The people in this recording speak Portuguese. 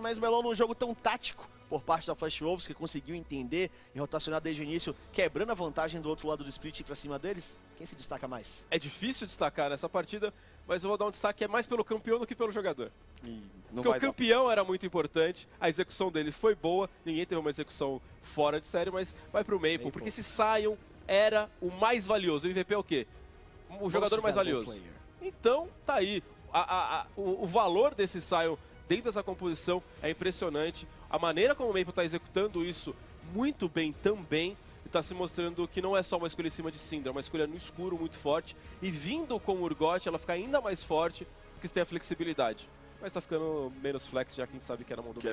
mas Melão num jogo tão tático por parte da Flash Wolves, que conseguiu entender e rotacionar desde o início, quebrando a vantagem do outro lado do split para cima deles, quem se destaca mais? É difícil destacar nessa partida, mas eu vou dar um destaque é mais pelo campeão do que pelo jogador. Não Porque vai o dar. campeão era muito importante, a execução dele foi boa, ninguém teve uma execução fora de série, mas vai pro Maple, Maple. porque esse Sion era o mais valioso. O MVP é o quê? O jogador mais valioso. player. Então, tá aí. A- a- a- o, o valor desse Sion dentro dessa composição é impressionante. A maneira como o Maple está executando isso muito bem também está se mostrando que não é só uma escolha em cima de Syndra, é uma escolha no escuro muito forte. E vindo com o Urgot, ela fica ainda mais forte porque você tem a flexibilidade. Mas tá ficando menos flex, já que a gente sabe que era a mão do Que